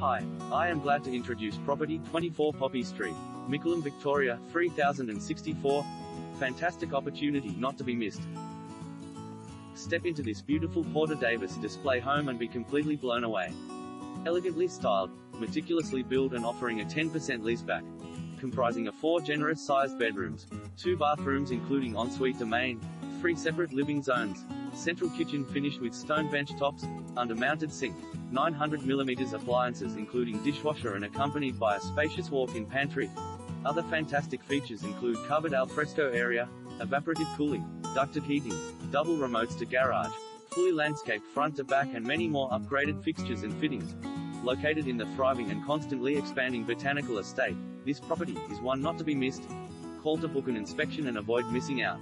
Hi, I am glad to introduce property 24 Poppy Street, Mickleham, Victoria, 3064. Fantastic opportunity not to be missed. Step into this beautiful Porter Davis display home and be completely blown away. Elegantly styled, meticulously built and offering a 10% leaseback. Comprising of four generous-sized bedrooms, two bathrooms including ensuite domain, three separate living zones, central kitchen finished with stone bench tops, under-mounted sink, 900mm appliances including dishwasher and accompanied by a spacious walk-in pantry. Other fantastic features include covered alfresco area, evaporative cooling, ducted heating, double remotes to garage, fully landscaped front to back and many more upgraded fixtures and fittings. Located in the thriving and constantly expanding botanical estate, this property is one not to be missed. Call to book an inspection and avoid missing out.